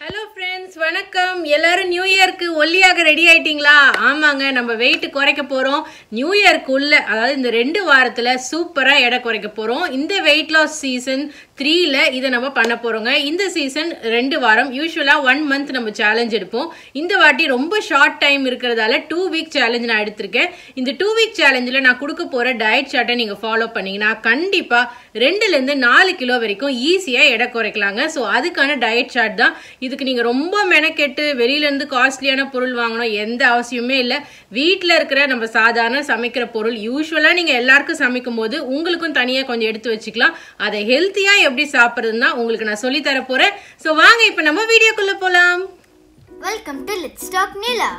Hello friends வணக்கம். எல்லாரும் new இயர்க்கு ஒல்லியாக ரெடி ஆயிட்டீங்களா? ஆமாங்க. நம்ம வெயிட் குறைக்க போகிறோம் நியூ இயர்க்குள்ள அதாவது இந்த ரெண்டு வாரத்தில் சூப்பராக எடை குறைக்க போகிறோம் இந்த வெயிட் லாஸ் சீசன் த்ரீல இதை நம்ம பண்ண போகிறோங்க இந்த சீசன் ரெண்டு வாரம் யூஸ்வலாக ஒன் மந்த் நம்ம சேலஞ்ச் எடுப்போம். இந்த வாட்டி ரொம்ப ஷார்ட் டைம் இருக்கிறதால டூ வீக் சேலஞ்ச் நான் எடுத்திருக்கேன். இந்த டூ வீக் சேலஞ்சில் நான் கொடுக்க போகிற டயட் சார்ட்டை நீங்கள் ஃபாலோ பண்ணீங்கன்னா கண்டிப்பாக ரெண்டுலேருந்து நாலு கிலோ வரைக்கும் ஈஸியாக எடை குறைக்கலாங்க. ஸோ அதுக்கான டயட் சார்ட் தான். இதுக்கு நீங்கள் ரொம்ப மெனக்கெட்டு வெளியிலேருந்து காஸ்ட்லியான பொருள் வாங்கணும் எந்த அவசியமே இல்லை. வீட்டில் இருக்கிற நம்ம சாதாரண சமைக்கிற பொருள் யூஸ்வலாக நீங்கள் எல்லாருக்கும் சமைக்கும் போது உங்களுக்கும் தனியாக கொஞ்சம் எடுத்து வச்சுக்கலாம். அதை ஹெல்த்தியாக எப்படி சாப்பிட்றதுன்னா உங்களுக்கு நான் சொல்லி தர போறேன். ஸோ வாங்க இப்போ நம்ம வீடியோக்குள்ள போலாம். Welcome to let's talk Neela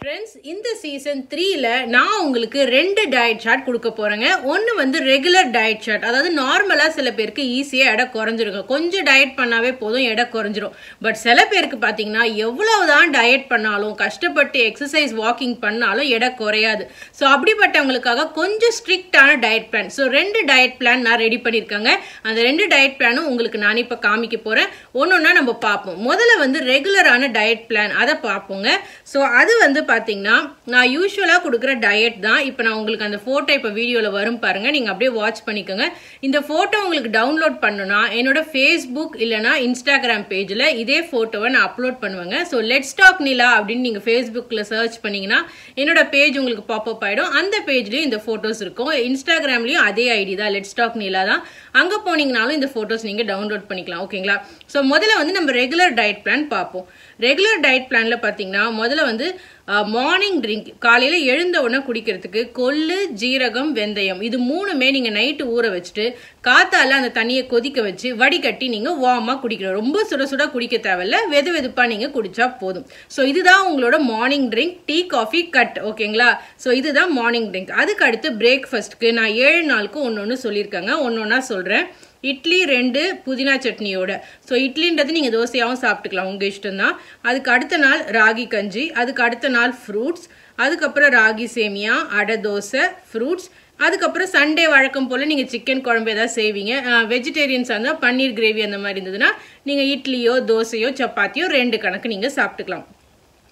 friends இந்த சீசன் த்ரீல நான் உங்களுக்கு ரெண்டு டயட் சார்ட் கொடுக்க போறேங்க. ஒன்று வந்து ரெகுலர் டயட் சார்ட் அதாவது நார்மலாக சில பேருக்கு ஈஸியாக எடை குறைஞ்சிருங்க கொஞ்சம் டயட் பண்ணாவே போதும் எடை குறைஞ்சிரும். பட் சில பேருக்கு பார்த்தீங்கன்னா எவ்வளவுதான் டயட் பண்ணாலும் கஷ்டப்பட்டு எக்ஸசைஸ் வாக்கிங் பண்ணாலும் எடை குறையாது. ஸோ அப்படிப்பட்டவங்களுக்காக கொஞ்சம் ஸ்ட்ரிக்டான டயட் பிளான் ஸோ ரெண்டு டயட் பிளான் நான் ரெடி பண்ணியிருக்கேங்க. அந்த ரெண்டு டயட் பிளானும் உங்களுக்கு நான் இப்போ காமிக்க போகிறேன் ஒன்று ஒன்றா நம்ம பார்ப்போம். முதல்ல வந்து ரெகுலரான டயட் பிளான் அதை பார்ப்போங்க. ஸோ அது வந்து பார்த்தீங்கன்னா நான் யூஸ்வலாக கொடுக்குற டயட் தான். இப்போ நான் உங்களுக்கு அந்த ஃபோட்டோ இப்போ வீடியோவில் வரும் பாருங்கள் நீங்கள் அப்படியே வாட்ச் பண்ணிக்கோங்க. இந்த ஃபோட்டோ உங்களுக்கு டவுன்லோட் பண்ணுனா என்னோட ஃபேஸ்புக் இல்லைனா இன்ஸ்டாகிராம் பேஜில் இதே ஃபோட்டோவை நான் அப்லோட் பண்ணுவேங்க. ஸோ லெட் ஸ்டாக் நிலா அப்படின்னு நீங்கள் ஃபேஸ்புக்கில் சர்ச் பண்ணிங்கன்னா என்னோட பேஜ் உங்களுக்கு பாப்அப் ஆகிடும் அந்த பேஜ்லேயும் இந்த ஃபோட்டோஸ் இருக்கும். இன்ஸ்டாகிராம்லேயும் அதே ஐடி தான். லெட் ஸ்டாக் நிலா தான். அங்கே போனீங்கனாலும் இந்த ஃபோட்டோஸ் நீங்கள் டவுன்லோட் பண்ணிக்கலாம் ஓகேங்களா ஸோ முதல்ல வந்து நம்ம ரெகுலர் டயட் பிளான் பார்ப்போம். ரெகுலர் டயட் பிளானில் பார்த்தீங்கன்னா முதல்ல வந்து மார்னிங் ட்ரிங்க் காலையில் எழுந்த உடனே குடிக்கிறதுக்கு கொள்ளு ஜீரகம் வெந்தயம் இது மூணுமே நீங்கள் நைட்டு ஊற வச்சுட்டு காற்றால் அந்த தண்ணியை கொதிக்க வச்சு வடிகட்டி நீங்கள் வார்மாக குடிக்கணும் ரொம்ப சுட சுட குடிக்க தேவையில்ல வெது வெதுப்பாக நீங்கள் குடித்தா போதும். ஸோ இதுதான் உங்களோட morning drink tea coffee cut ஓகேங்களா ஸோ இதுதான் மார்னிங் ட்ரிங்க் அதுக்கு அடுத்து பிரேக்ஃபாஸ்ட்க்கு நான் ஏழு நாளுக்கு ஒன்று ஒன்று சொல்லியிருக்கேங்க. ஒன்று ஒன்றா சொல் சொல்கிறேன் இட்லி ரெண்டு புதினா சட்னியோட. ஸோ இட்லின்றது நீங்கள் தோசையாகவும் சாப்பிட்டுக்கலாம் உங்கள் இஷ்டம் தான் அதுக்கு அடுத்த நாள் ராகி கஞ்சி அதுக்கு அடுத்த நாள் ஃப்ரூட்ஸ் அதுக்கப்புறம் ராகி சேமியா அடை தோசை ஃப்ரூட்ஸ் அதுக்கப்புறம் சண்டே வழக்கம் போல் நீங்கள் சிக்கன் குழம்பு ஏதாவது செய்வீங்க. வெஜிடேரியன்ஸாக இருந்தால் பன்னீர் கிரேவி அந்த மாதிரி இருந்ததுன்னா நீங்கள் இட்லியோ தோசையோ சப்பாத்தியோ ரெண்டு கணக்கு நீங்கள் சாப்பிட்டுக்கலாம்.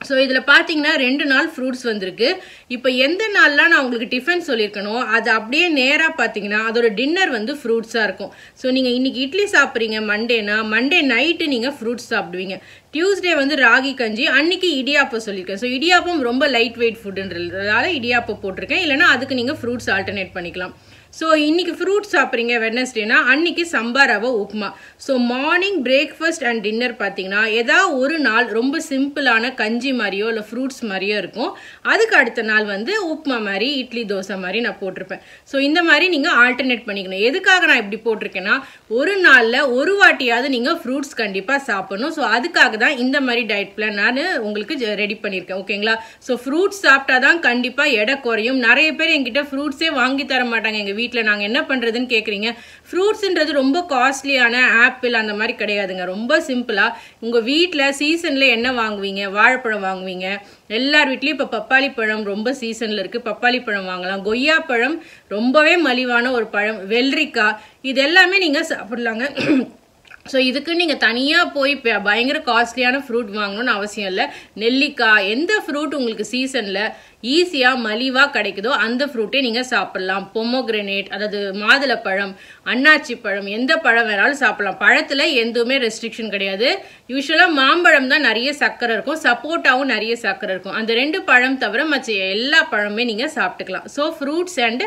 ஸோ இதில் பார்த்தீங்கன்னா ரெண்டு நாள் ஃப்ரூட்ஸ் வந்திருக்கு. இப்போ எந்த நாள்லாம் நான் உங்களுக்கு டிஃபன் சொல்லியிருக்கணும். அது அப்படியே நேராக பார்த்தீங்கன்னா அதோட டின்னர் வந்து ஃப்ரூட்ஸாக இருக்கும். ஸோ நீங்கள் இன்னைக்கு இட்லி சாப்பிட்றீங்க மண்டேனா மண்டே நைட்டு நீங்கள் ஃப்ரூட்ஸ் சாப்பிடுவீங்க. டியூஸ்டே வந்து ராகி கஞ்சி அன்னைக்கு இடியாப்பம் சொல்லியிருக்கேன். ஸோ இடியாப்பம் ரொம்ப லைட் வெயிட் ஃபுட்டுன்றதால இடியாப்பம் போட்டிருக்கேன். இல்லைனா அதுக்கு நீங்கள் ஃப்ரூட்ஸ் ஆல்டர்னேட் பண்ணிக்கலாம். ஸோ இன்றைக்கி ஃப்ரூட் சாப்பிட்றீங்க வெட்னஸ்டேனா அன்னைக்கு சம்பா ரவை upma. So morning breakfast and dinner பார்த்தீங்கன்னா ஏதாவது ஒரு நாள் ரொம்ப சிம்பிளான கஞ்சி மாதிரியோ இல்லை ஃப்ரூட்ஸ் மாதிரியோ இருக்கும். அதுக்கு அடுத்த நாள் வந்து உப்புமா மாதிரி இட்லி தோசை மாதிரி நான் போட்டிருப்பேன். ஸோ இந்த மாதிரி நீங்கள் ஆல்டர்னேட் பண்ணிக்கணும். எதுக்காக நான் இப்படி போட்டிருக்கேன்னா ஒரு நாளில் ஒரு வாட்டியாவது நீங்கள் ஃப்ரூட்ஸ் கண்டிப்பாக சாப்பிடணும். ஸோ அதுக்காக தான் இந்த மாதிரி டயட் பிளான் நான் உங்களுக்கு ரெடி பண்ணியிருக்கேன் ஓகேங்களா ஸோ ஃப்ரூட்ஸ் சாப்பிட்டா தான் கண்டிப்பாக எடை குறையும். நிறைய பேர் என்கிட்ட ஃப்ரூட்ஸே வாங்கி தர மாட்டாங்க எங்கள் வீட்டில். வீட்டில் நாங்கள் என்ன பண்ணுறதுன்னு கேட்குறீங்க ஃப்ரூட்ஸுன்றது ரொம்ப காஸ்ட்லியான ஆப்பிள் அந்த மாதிரி கிடையாதுங்க. ரொம்ப சிம்பிளாக உங்கள் வீட்டில் சீசனில் என்ன வாங்குவீங்க? வாழைப்பழம் வாங்குவீங்க. எல்லார் வீட்லேயும் இப்போ பப்பாளி பழம் ரொம்ப சீசனில் இருக்குது பப்பாளி பழம் வாங்கலாம். கொய்யா பழம் ரொம்பவே மலிவான ஒரு பழம். வெள்ளரிக்காய். இது எல்லாமே நீங்கள் சாப்பிட்லாங்க. ஸோ இதுக்கு நீங்கள் தனியாக போய் பயங்கர காஸ்ட்லியான ஃப்ரூட் வாங்கணும்னு அவசியம் இல்லை. நெல்லிக்காய் எந்த ஃப்ரூட் உங்களுக்கு சீசனில் ஈஸியாக மலிவாக கிடைக்குதோ அந்த ஃப்ரூட்டே நீங்கள் சாப்பிட்லாம். பொமோகிரனேட் அதாவது மாதுளப்பழம் அன்னாச்சி பழம் எந்த பழம் வேணாலும் சாப்பிட்லாம். பழத்தில் எதுவுமே ரெஸ்ட்ரிக்ஷன் கிடையாது. யூஸ்வலாக மாம்பழம் தான் நிறைய சக்கரை இருக்கும். சப்போட்டாவும் நிறைய சக்கரை இருக்கும். அந்த ரெண்டு பழம் தவிர மற்ற எல்லா பழமுமே நீங்கள் சாப்பிட்டுக்கலாம். So fruits and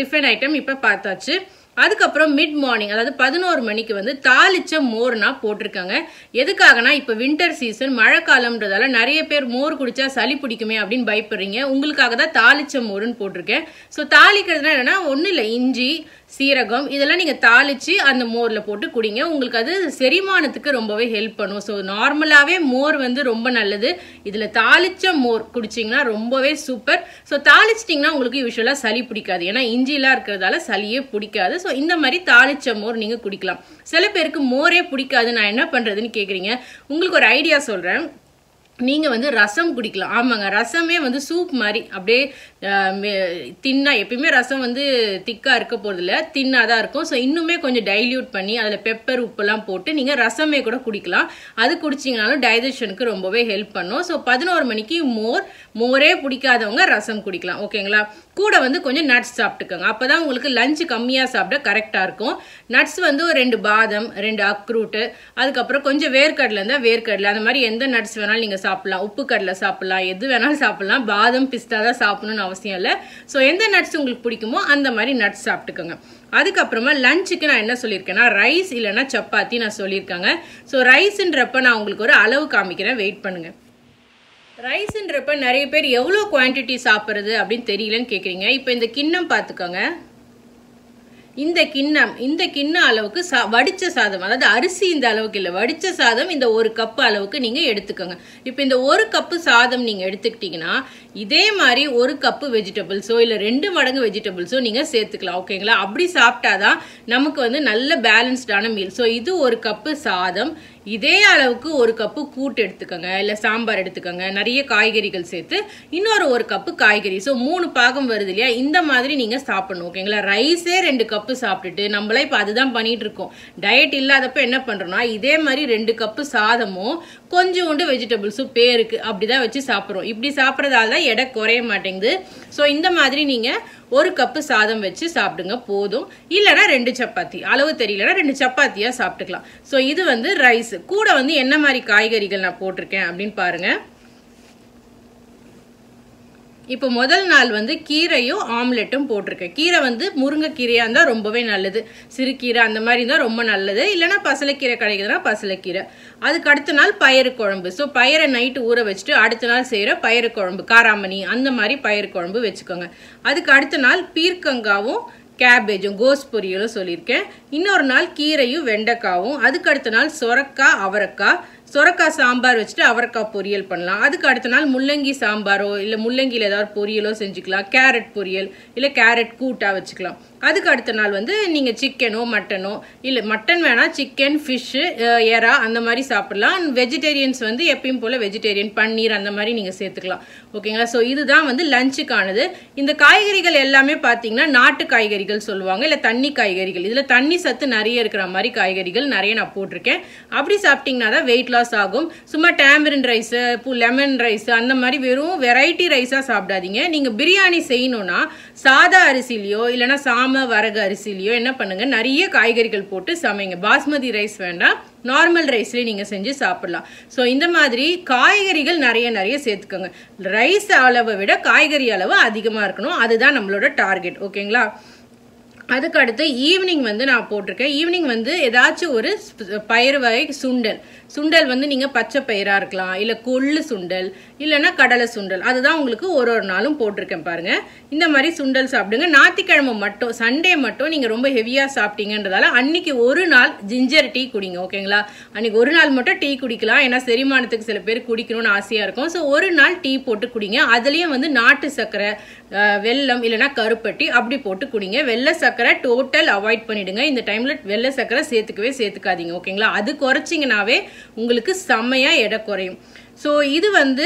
tiffin item இப்போ பார்த்தாச்சு. அதுக்கப்புறம் மிட் மார்னிங் அதாவது பதினோரு மணிக்கு வந்து தாளிச்ச மோர்னா போட்டிருக்காங்க. எதுக்காகனா இப்போ வின்டர் சீசன் மழைக்காலம்ன்றதால நிறைய பேர் மோர் குடிச்சா சளி பிடிக்குமே அப்படின்னு பயப்படுறீங்க. உங்களுக்காக தான் தாளிச்ச மோருன்னு போட்டிருக்கேன். ஸோ தாளிக்கிறதுனா என்னன்னா ஒன்றும் இல்லை இஞ்சி சீரகம் இதெல்லாம் நீங்கள் தாளித்து அந்த மோரில் போட்டு குடிங்க. உங்களுக்கு அது செரிமானத்துக்கு ரொம்பவே ஹெல்ப் பண்ணும். ஸோ நார்மலாகவே மோர் வந்து ரொம்ப நல்லது. இதில் தாளிச்ச மோர் குடிச்சிங்கன்னா ரொம்பவே சூப்பர் ஸோ தாளிச்சிட்டிங்கன்னா உங்களுக்கு யூஸ்வலாக சளி பிடிக்காது. ஏன்னா இஞ்சிலாம் இருக்கிறதால சளியே பிடிக்காது. ஸோ இந்த மாதிரி தாளிச்ச மோர் நீங்கள் குடிக்கலாம். சில பேருக்கு மோரே பிடிக்காது. நான் என்ன பண்ணுறதுன்னு கேட்குறீங்க உங்களுக்கு ஒரு ஐடியா சொல்கிறேன் நீங்கள் வந்து ரசம் குடிக்கலாம். ஆமாங்க. ரசமே வந்து சூப் மாதிரி. அப்படியே தின்னா. எப்பயுமே ரசம் வந்து திக்காக இருக்க போகிறதில்ல தின்னாக தான் இருக்கும். ஸோ இன்னுமே கொஞ்சம் டைல்யூட் பண்ணி அதில் பெப்பர் உப்புலாம் போட்டு நீங்கள் ரசமே கூட குடிக்கலாம். அது குடிச்சிங்கனாலும் டைஜஷனுக்கு ரொம்பவே ஹெல்ப் பண்ணும். ஸோ பதினோரு மணிக்கு மோர் மோரே பிடிக்காதவங்க ரசம் குடிக்கலாம். ஓகேங்களா? கூட வந்து கொஞ்சம் நட்ஸ் சாப்பிட்டுக்கோங்க. அப்போ தான் உங்களுக்கு லஞ்சு கம்மியாக சாப்பிட கரெக்டாக இருக்கும். நட்ஸ் வந்து ஒரு ரெண்டு பாதம் ரெண்டு அக்ரூட்டு அதுக்கப்புறம் கொஞ்சம் வேர்க்கடலை இருந்தால் வேர்க்கடலை. அந்த மாதிரி எந்த நட்ஸ் வேணாலும் நீங்கள் சாப்பிட்லாம். உப்பு கடலை சாப்பிட்லாம். எது வேணாலும் சாப்பிட்லாம். பாதம் பிஸ்தா தான் சாப்பிடணும்னு அவசியம் இல்லை. ஸோ எந்த நட்ஸ் உங்களுக்கு பிடிக்குமோ அந்த மாதிரி நட்ஸ் சாப்பிட்டுக்கோங்க. அதுக்கப்புறமா லஞ்சுக்கு நான் என்ன சொல்லியிருக்கேன்னா ரைஸ் இல்லைன்னா சப்பாத்தி நான் சொல்லியிருக்காங்க. ஸோ ரைஸுன்றப்ப நான் உங்களுக்கு ஒரு அளவு காமிக்கிறேன். வெயிட் பண்ணுங்கள் ரைஸ்ன்றப்ப நிறைய பேர் எவ்வளோ குவான்டிட்டி சாப்பிட்றது அப்படின்னு தெரியலன்னு கேட்குறீங்க இப்போ இந்த கிண்ணம் பார்த்துக்கோங்க. இந்த கிண்ணம் இந்த கிண்ண அளவுக்கு சா வடித்த சாதம் அதாவது அரிசி இந்த அளவுக்கு இல்லை வடித்த சாதம் இந்த ஒரு கப்பு அளவுக்கு நீங்கள் எடுத்துக்கோங்க. இப்போ இந்த ஒரு கப்பு சாதம் நீங்கள் எடுத்துக்கிட்டிங்கன்னா இதே மாதிரி ஒரு கப்பு வெஜிடபிள்ஸோ இல்லை ரெண்டு மடங்கு வெஜிடபிள்ஸோ நீங்கள் சேர்த்துக்கலாம் ஓகேங்களா அப்படி சாப்பிட்டாதான் நமக்கு வந்து நல்ல பேலன்ஸ்டான மீல் ஸோ இது ஒரு கப்பு சாதம். இதே அளவுக்கு ஒரு கப்பு கூட்டு எடுத்துக்கோங்க இல்லை சாம்பார் எடுத்துக்கோங்க. நிறைய காய்கறிகள் சேர்த்து இன்னொரு ஒரு கப்பு காய்கறி. ஸோ மூணு பாகம் வருது இல்லையா? இந்த மாதிரி நீங்கள் சாப்பிடணும் ஓகேங்களா ரைஸே ரெண்டு கப்பு சாப்பிட்டுட்டு நம்மளே இப்போ அதுதான் பண்ணிகிட்டு இருக்கோம். டயட் இல்லாதப்ப என்ன பண்ணுறோம்னா இதே மாதிரி ரெண்டு கப்பு சாதமும் கொஞ்சோண்டு வெஜிடபிள்ஸும் பேருக்கு அப்படிதான் வச்சு சாப்பிட்றோம். இப்படி சாப்பிட்றதால தான் எடை குறைய மாட்டேங்குது. ஸோ இந்த மாதிரி நீங்கள் ஒரு கப்பு சாதம் வச்சு சாப்பிடுங்க போதும். இல்லைனா ரெண்டு சப்பாத்தி. அளவு தெரியலனா ரெண்டு சப்பாத்தியாக சாப்பிட்டுக்கலாம். ஸோ இது வந்து ரைஸ் கூட வந்து என்ன மாதிரி காய்கறிகள் நான் போட்டிருக்கேன் அப்படின்னு பாருங்கள் இப்போ முதல் நாள் வந்து கீரையும் ஆம்லெட்டும் போட்டிருக்கேன். கீரை வந்து முருங்கைக்கீரையாக இருந்தால் ரொம்பவே நல்லது. சிறுகீரை அந்த மாதிரி இருந்தால் ரொம்ப நல்லது. இல்லைனா பசலைக்கீரை கிடைக்குதுன்னா பசலைக்கீரை. அதுக்கு அடுத்த நாள் பயிறு குழம்பு. ஸோ பயிரை நைட்டு ஊற வச்சுட்டு அடுத்த நாள் செய்கிற பயிறு குழம்பு. காராமணி அந்த மாதிரி பயிறு குழம்பு வச்சுக்கோங்க. அதுக்கு அடுத்த நாள் பீர்க்கங்காவும் கேபேஜும் கோஸ் பொரியலும் சொல்லியிருக்கேன். இன்னொரு நாள் கீரையும் வெண்டைக்காவும். அதுக்கு அடுத்த நாள் சொரக்காய் அவரைக்காய் சொரக்காய் சாம்பார் வச்சுட்டு அவரைக்காய் பொரியல் பண்ணலாம். அதுக்கு அடுத்த நாள் முள்ளங்கி சாம்பாரோ இல்லை முள்ளங்கியில் ஏதாவது பொரியலோ செஞ்சுக்கலாம். கேரட் பொரியல் இல்லை கேரட் கூட்டாக வச்சுக்கலாம். அதுக்கு அடுத்த நாள் வந்து நீங்கள் சிக்கனோ மட்டனோ இல்லை மட்டன் வேணால் சிக்கன் ஃபிஷ்ஷு எறா அந்த மாதிரி சாப்பிட்லாம். வெஜிடேரியன்ஸ் வந்து எப்பயும் போல் வெஜிடேரியன் பன்னீர் அந்த மாதிரி நீங்கள் சேர்த்துக்கலாம். ஓகேங்களா ஸோ இதுதான் வந்து லஞ்சுக்கானது இந்த காய்கறிகள் எல்லாமே பார்த்தீங்கன்னா நாட்டு காய்கறிகள் சொல்லுவாங்க. இல்லை தண்ணி காய்கறிகள். இதில் தண்ணி சத்து நிறைய இருக்கிற மாதிரி காய்கறிகள் நிறைய நான் போட்டிருக்கேன். அப்படி சாப்பிட்டீங்கன்னா தான் வெயிட் லாஸ் ஆகும். சும்மா டேமரின் ரைஸு லெமன் ரைஸ் அந்த மாதிரி வெறும் வெரைட்டி ரைஸாக சாப்பிடாதீங்க. நீங்கள் பிரியாணி செய்யணும்னா சாதா அரிசிலையோ இல்லைனா சாம வரகு அரிசிலையோ என்ன பண்ணுங்கள் நிறைய காய்கறிகள் போட்டு சமைங்க. பாஸ்மதி ரைஸ் வேண்டாம். நார்மல் ரைஸ்லேயே நீங்கள் செஞ்சு சாப்பிட்லாம். ஸோ இந்த மாதிரி காய்கறிகள் நிறைய நிறைய சேர்த்துக்கோங்க. ரைஸ் அளவை விட காய்கறி அளவு அதிகமாக இருக்கணும். அதுதான் நம்மளோட டார்கெட். ஓகேங்களா? அதுக்கு அடுத்து ஈவினிங் வந்து நான் போட்டிருக்கேன். ஈவினிங் வந்து ஏதாச்சும் ஒரு பயிர் வகை சுண்டல். சுண்டல் வந்து நீங்கள் பச்சை பயிராக இருக்கலாம் இல்லை கொள்ளு சுண்டல் இல்லைன்னா கடலை சுண்டல். அதுதான் உங்களுக்கு ஒரு ஒரு நாளும் போட்டிருக்கேன் பாருங்க. இந்த மாதிரி சுண்டல் சாப்பிடுங்க. ஞாயிற்றுக்கிழமை மட்டும் சண்டே மட்டும் நீங்கள் ரொம்ப ஹெவியாக சாப்பிட்டீங்கன்றதால அன்னைக்கு ஒரு நாள் ஜிஞ்சர் டீ குடிங்க ஓகேங்களா அன்னைக்கு ஒரு நாள் மட்டும் டீ குடிக்கலாம். ஏன்னா செரிமானத்துக்கு சில பேர் குடிக்கணும்னு ஆசையாக இருக்கும். ஸோ ஒரு நாள் டீ போட்டு குடிங்க. அதுலேயும் வந்து நாட்டு சர்க்கரை வெல்லம் இல்லைன்னா கருப்பட்டி அப்படி போட்டு குடிங்க. வெள்ளை சர்க்கரை டோட்டல் அவாய்ட் பண்ணிடுங்க. இந்த டைமில் வெள்ளை சர்க்கரை சேர்த்துக்கவே சேர்த்துக்காதீங்க ஓகேங்களா அது குறைச்சிங்கனாவே உங்களுக்கு செம்மையாக எடை குறையும். ஸோ இது வந்து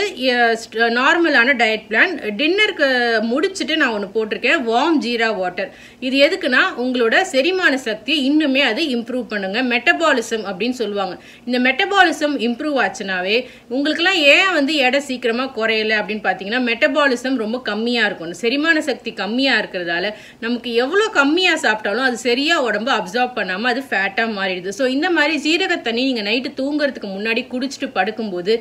நார்மலான டயட் பிளான் டின்னருக்கு முடிச்சுட்டு நான் ஒன்று போட்டிருக்கேன். வார்ம் ஜீரா வாட்டர் இது எதுக்குன்னா உங்களோட செரிமான சக்தியை இன்னுமே அது இம்ப்ரூவ் பண்ணுங்க. மெட்டபாலிசம் அப்படின்னு சொல்லுவாங்க. இந்த மெட்டபாலிசம் இம்ப்ரூவ் ஆச்சுனாவே உங்களுக்குலாம் ஏன் வந்து எடை சீக்கிரமாக குறையலை அப்படின்னு பார்த்தீங்கன்னா மெட்டபாலிசம் ரொம்ப கம்மியாக இருக்கும். செரிமான சக்தி கம்மியாக இருக்கிறதால நமக்கு எவ்வளோ கம்மியாக சாப்பிட்டாலும் அது சரியாக உடம்பு அப்சர்வ் பண்ணாமல் அது ஃபேட்டாக மாறிடுது. ஸோ இந்த மாதிரி ஜீரக தண்ணி நீங்கள் நைட்டு தூங்குறதுக்கு முன்னாடி குடிச்சிட்டு படுக்கும்போது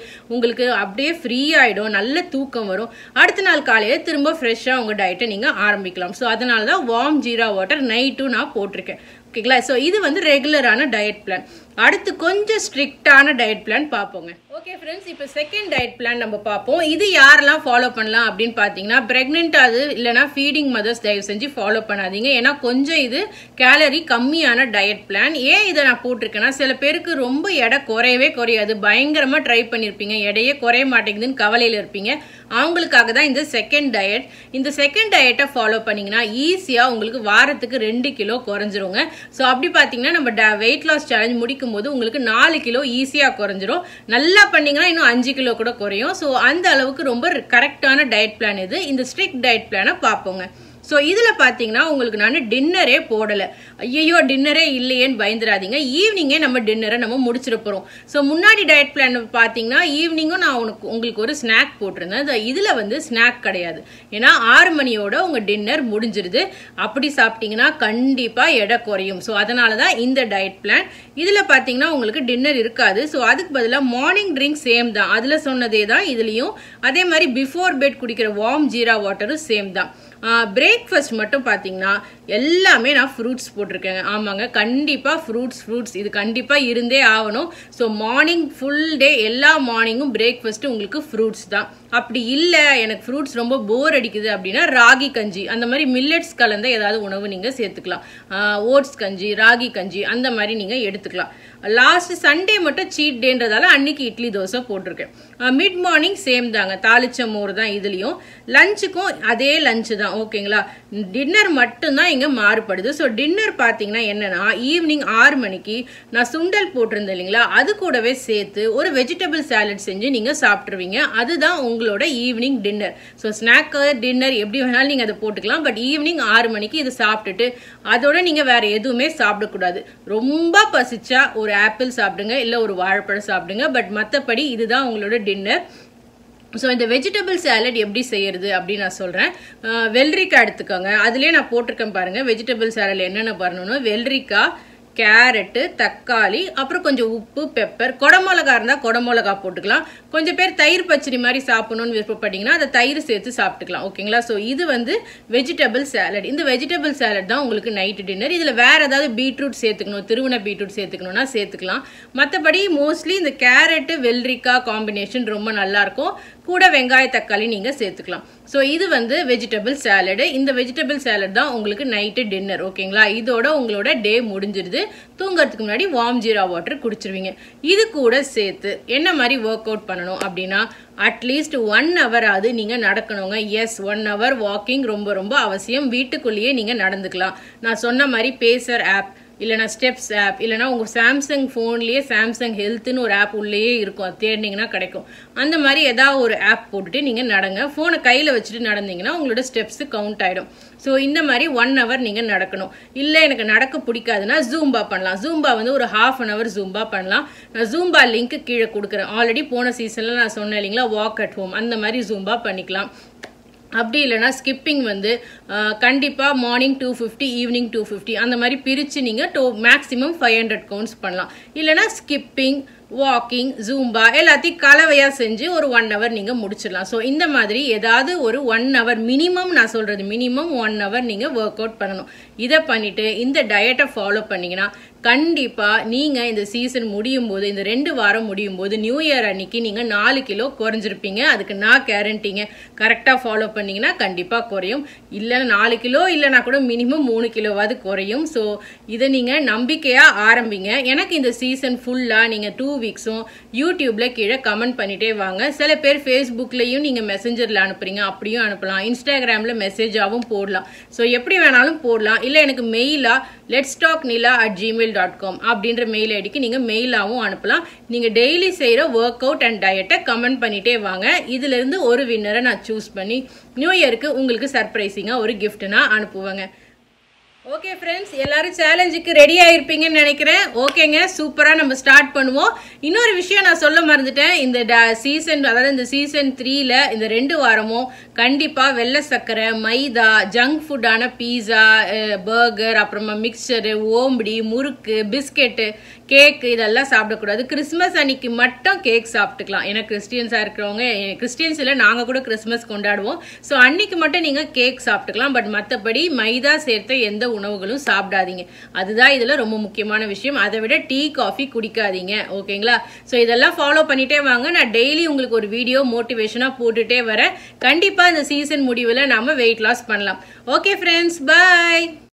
உங்களுக்கு அப்படியே ஃப்ரீ ஆகிடும் நல்ல தூக்கம் வரும். அடுத்த நாள் காலையில் திரும்ப ஃப்ரெஷ்ஷாக உங்கள் டயட்டை நீங்கள் ஆரம்பிக்கலாம். ஸோ அதனால தான் வார்ம் ஜீரா வாட்டர் நைட்டும் நான் போட்டிருக்கேன். ஓகேங்களா ஸோ இது வந்து ரெகுலரான டயட் பிளான் அடுத்து கொஞ்சம் ஸ்ட்ரிக்டான டயட் பிளான் பார்ப்போங்க. ஓகே ஃப்ரெண்ட்ஸ் இப்போ செகண்ட் டயட் பிளான் நம்ம பார்ப்போம். இது யாரெல்லாம் ஃபாலோ பண்ணலாம் அப்படின்னு பார்த்தீங்கன்னா ப்ரெக்னென்ட் அது இல்லைனா ஃபீடிங் மதர்ஸ் தயவு செஞ்சு ஃபாலோ பண்ணாதீங்க. ஏன்னா கொஞ்சம் இது கேலரி கம்மியான டயட் பிளான் ஏன் இதை நான் போட்டிருக்கேன்னா சில பேருக்கு ரொம்ப எடை குறையவே குறையாது. பயங்கரமாக ட்ரை பண்ணியிருப்பீங்க எடையே குறைய மாட்டேங்குதுன்னு கவலையில் இருப்பீங்க. அவங்களுக்காக தான் இந்த செகண்ட் டயட் இந்த செகண்ட் டயட்டை ஃபாலோ பண்ணிங்கன்னா ஈஸியாக உங்களுக்கு வாரத்துக்கு ரெண்டு கிலோ குறைஞ்சிருங்க. ஸோ அப்படி பார்த்தீங்கன்னா நம்ம வெயிட் லாஸ் சேலஞ்ச் முடிக்க போது உங்களுக்கு நாலு கிலோ ஈஸியாக குறைஞ்சிரும். நல்லா பண்ணீங்கன்னா இன்னும் அஞ்சு கிலோ கூட குறையும். ஸோ அந்த அளவுக்கு ரொம்ப கரெக்டான டயட் பிளான் இது. இந்த ஸ்ட்ரிக்ட் டயட் பிளானை பார்ப்போங்க. ஸோ இதில் பார்த்தீங்கன்னா உங்களுக்கு நான் டின்னரே போடலை. ஐயோ டின்னரே இல்லையேன்னு பயந்துடாதீங்க ஈவினிங்கே நம்ம டின்னரை நம்ம முடிச்சிட போகிறோம் ஸோ முன்னாடி டயட் பிளான் பார்த்தீங்கன்னா ஈவினிங்கும் நான் உனக்கு உங்களுக்கு ஒரு ஸ்நாக் போட்டிருந்தேன். இதில் வந்து ஸ்நாக் கிடையாது. ஏன்னா ஆறு மணியோட உங்கள் டின்னர் முடிஞ்சிருது. அப்படி சாப்பிட்டீங்கன்னா கண்டிப்பாக எடை குறையும். ஸோ அதனால தான் இந்த டயட் பிளான் இதில் பார்த்தீங்கன்னா உங்களுக்கு டின்னர் இருக்காது. ஸோ அதுக்கு பதிலாக மார்னிங் ட்ரிங்க் சேம் தான். அதில் சொன்னதே தான் இதுலேயும். அதே மாதிரி பிஃபோர் பெட் குடிக்கிற வார்ம் ஜீரா வாட்டரும் சேம் தான். பிரேக் பிரேக்ஃபாஸ்ட் மட்டும் பார்த்தீங்கன்னா எல்லாமே நான் ஃப்ரூட்ஸ் போட்டிருக்கேங்க ஆமாங்க கண்டிப்பாக ஃப்ரூட்ஸ் ஃப்ரூட்ஸ் இது கண்டிப்பாக இருந்தே ஆகணும். ஸோ மார்னிங் ஃபுல் டே எல்லா மார்னிங்கும் பிரேக்ஃபாஸ்ட்டு உங்களுக்கு ஃப்ரூட்ஸ் தான். அப்படி இல்லை எனக்கு ஃப்ரூட்ஸ் ரொம்ப போர் அடிக்குது அப்படின்னா ராகி கஞ்சி. அந்த மாதிரி மில்லட்ஸ் கலந்த ஏதாவது உணவு நீங்கள் சேர்த்துக்கலாம். ஓட்ஸ் கஞ்சி ராகி கஞ்சி அந்த மாதிரி நீங்கள் எடுத்துக்கலாம். லாஸ்ட் சண்டே மட்டும் சீட் டேன்றதால அன்னைக்கு இட்லி தோசை போட்டிருக்கேன். மிட் மார்னிங் சேம் தாங்க. தாளிச்ச மோர் தான் இதுலேயும். லஞ்சுக்கும் அதே லஞ்சு தான் ஓகேங்களா? டின்னர் மட்டும்தான் இங்கே மாறுபடுது. ஸோ டின்னர் பார்த்தீங்கன்னா என்னன்னா ஈவினிங் ஆறு மணிக்கு நான் சுண்டல் போட்டிருந்தேன் இல்லைங்களா? அது கூடவே சேர்த்து ஒரு வெஜிடபிள் சாலட் செஞ்சு நீங்கள் சாப்பிட்ருவீங்க அதுதான் உங்களோட evening dinner so snack dinner எப்படி வேணாலும் நீங்கள் அதை போட்டுக்கலாம். பட் ஈவினிங் ஆறு மணிக்கு இது சாப்பிட்டுட்டு அதோட நீங்கள் வேற எதுவுமே சாப்பிடக்கூடாது. ரொம்ப பசிச்சா ஒரு ஆப்பிள் சாப்பிடுங்க இல்லை ஒரு வாழைப்பழம் சாப்பிடுங்க. பட் மற்றபடி இதுதான் உங்களோட டின்னர் ஸோ இந்த வெஜிடபிள் சேலட் எப்படி செய்யறது அப்படின்னு நான் சொல்கிறேன் வெள்ளரிக்காய் எடுத்துக்கோங்க. அதுலேயே நான் போட்டிருக்கேன் பாருங்கள் வெஜிடபிள் சேலட் என்னென்ன பண்ணணும் வெள்ளரிக்காய் கேரட்டு தக்காளி அப்புறம் கொஞ்சம் உப்பு பெப்பர் குடமிளகா இருந்தால் குடமிளகா போட்டுக்கலாம். கொஞ்சம் பேர் தயிர் பச்சடி மாதிரி சாப்பிடணும்னு விருப்பப்பட்டீங்கன்னா அதை தயிர் சேர்த்து சாப்பிட்டுக்கலாம். ஓகேங்களா? ஸோ இது வந்து வெஜிடபிள் சேலட் இந்த வெஜிடபிள் சேலட் தான் உங்களுக்கு நைட்டு டின்னர் இதில் வேறு ஏதாவது பீட்ரூட் சேர்த்துக்கணும் திருவண பீட்ரூட் சேர்த்துக்கணும்னா சேர்த்துக்கலாம். மற்றபடி மோஸ்ட்லி இந்த கேரட்டு வெள்ளரிக்காய் காம்பினேஷன் ரொம்ப நல்லாயிருக்கும் கூட வெங்காய தக்காளி நீங்கள் சேர்த்துக்கலாம். ஸோ இது வந்து வெஜிடபிள் சேலடு இந்த வெஜிடபிள் சேலட் தான் உங்களுக்கு நைட்டு டின்னர் ஓகேங்களா இதோட உங்களோட டே முடிஞ்சிருது. தூங்குறதுக்கு முன்னாடி வார்ம் ஜீரா வாட்டர் குடிச்சிருவீங்க. இது கூட சேர்த்து என்ன மாதிரி ஒர்க் அவுட் பண்ணணும் அப்படின்னா அட்லீஸ்ட் ஒன் ஹவர் ஆகுது நீங்கள் நடக்கணுங்க. எஸ் ஒன் ஹவர் வாக்கிங் ரொம்ப ரொம்ப அவசியம். வீட்டுக்குள்ளேயே நீங்கள் நடந்துக்கலாம். நான் சொன்ன மாதிரி பேசர் ஆப் இல்லைனா ஸ்டெப்ஸ் ஆப் இல்லைனா உங்கள் சாம்சங் ஃபோன்லேயே சாம்சங் ஹெல்த்துன்னு ஒரு ஆப் உள்ளேயே இருக்கும். அது தேடினீங்கன்னா கிடைக்கும். அந்த மாதிரி ஏதாவது ஒரு ஆப் போட்டுட்டு நீங்கள் நடங்க. ஃபோனை கையில் வச்சுட்டு நடந்தீங்கன்னா உங்களோட ஸ்டெப்ஸு கவுண்ட் ஆகிடும் ஸோ இந்த மாதிரி ஒன் ஹவர் நீங்கள் நடக்கணும். இல்லை எனக்கு நடக்க பிடிக்காதுன்னா ஜூம்பா பண்ணலாம். ஜூம்பா வந்து ஒரு ஹாஃப் அன் ஹவர் ஜூம்பா பண்ணலாம். நான் ஜூம்பா லிங்க் கீழே கொடுக்குறேன். ஆல்ரெடி போன சீசனில் நான் சொன்னேன் இல்லைங்களா வாக் அட் ஹோம் அந்த மாதிரி ஜூம்பா பண்ணிக்கலாம். அப்படி இல்லைனா ஸ்கிப்பிங் வந்து கண்டிப்பாக morning two fifty evening two fifty அந்த மாதிரி பிரித்து நீங்கள் to maximum five hundred counts பண்ணலாம். இல்லைனா ஸ்கிப்பிங் வாக்கிங் ஜூம்பா எல்லாத்தையும் கலவையாக செஞ்சு ஒரு ஒன் ஹவர் நீங்கள் முடிச்சிடலாம். ஸோ இந்த மாதிரி ஏதாவது ஒரு ஒன் ஹவர் மினிமம் நான் சொல்கிறது மினிமம் ஒன் ஹவர் நீங்கள் ஒர்க் அவுட் பண்ணணும். இதை பண்ணிவிட்டு இந்த டயட்டை ஃபாலோ பண்ணிங்கன்னா கண்டிப்பாக நீங்கள் இந்த சீசன் முடியும் போது இந்த ரெண்டு வாரம் முடியும் போது நியூ இயர் அன்னைக்கு நீங்கள் நாலு கிலோ குறைஞ்சிருப்பீங்க. அதுக்கு நான் கேரண்டிங்க கரெக்டாக ஃபாலோ பண்ணிங்கன்னா கண்டிப்பாக குறையும். இல்லை நாலு கிலோ இல்லைனா கூட மினிமம் மூணு கிலோவாவது குறையும். ஸோ இதை நீங்கள் நம்பிக்கையாக ஆரம்பிங்க. எனக்கு இந்த சீசன் ஃபுல்லாக நீங்கள் டூ வீக்ஸும் யூடியூப்பில் கீழே கமெண்ட் பண்ணிட்டே வாங்க. சில பேர் ஃபேஸ்புக்லேயும் நீங்கள் மெசஞ்சரில் அனுப்புறீங்க. அப்படியும் அனுப்பலாம். இன்ஸ்டாகிராமில் மெசேஜாகவும் போடலாம். ஸோ எப்படி வேணாலும் போடலாம். இல்லை எனக்கு மெயிலாக let's talk Nila at Gmail dot com mail mail ஐடிக்கு நீங்கள் மெயிலாகவும் அனுப்பலாம். நீங்கள் டெய்லி செய்கிற ஒர்க் அவுட் அண்ட் டயட்டை கமெண்ட் பண்ணிட்டே வாங்க. இதுலேருந்து ஒரு வின்னரை நான் சூஸ் பண்ணி நியூ இயருக்கு உங்களுக்கு சர்ப்ரைசிங்காக ஒரு gift நான் அனுப்புவேங்க. ஓகே ஃப்ரெண்ட்ஸ் எல்லாரும் சேலஞ்சுக்கு ரெடி ஆயிருப்பீங்கன்னு நினைக்கிறேன். ஓகேங்க சூப்பராக நம்ம ஸ்டார்ட் பண்ணுவோம். இன்னொரு விஷயம் நான் சொல்ல மறந்துட்டேன். இந்த சீசன் அதாவது இந்த சீசன் த்ரீல இந்த ரெண்டு வாரமும் கண்டிப்பாக வெள்ளை சர்க்கரை மைதா ஜங்க் ஃபுட்டான பீஸா பர்கர் அப்புறமா மிக்சரு ஓம்படி முறுக்கு பிஸ்கெட்டு கேக் இதெல்லாம் சாப்பிடக்கூடாது. கிறிஸ்மஸ் அன்னைக்கு மட்டும் கேக் சாப்பிட்டுக்கலாம். ஏன்னா கிறிஸ்டியன்ஸாக இருக்கிறவங்க கிறிஸ்டியன்ஸ் இல்லை நாங்கள் கூட கிறிஸ்மஸ் கொண்டாடுவோம். ஸோ அன்னைக்கு மட்டும் நீங்கள் கேக் சாப்பிட்டுக்கலாம். பட் மற்றபடி மைதா சேர்த்த எந்த உணவுகளும் சாப்பிடாதீங்க. அதுதான் இதில் ரொம்ப முக்கியமான விஷயம். அதை விட டீ காஃபி குடிக்காதீங்க. ஓகேங்களா? ஸோ இதெல்லாம் ஃபாலோ பண்ணிட்டே வாங்க. நான் டெய்லி உங்களுக்கு ஒரு வீடியோ மோட்டிவேஷனாக போட்டுட்டே வரேன். கண்டிப்பாக இந்த சீசன் முடிவில் நாம வெயிட் லாஸ் பண்ணலாம். Okay friends bye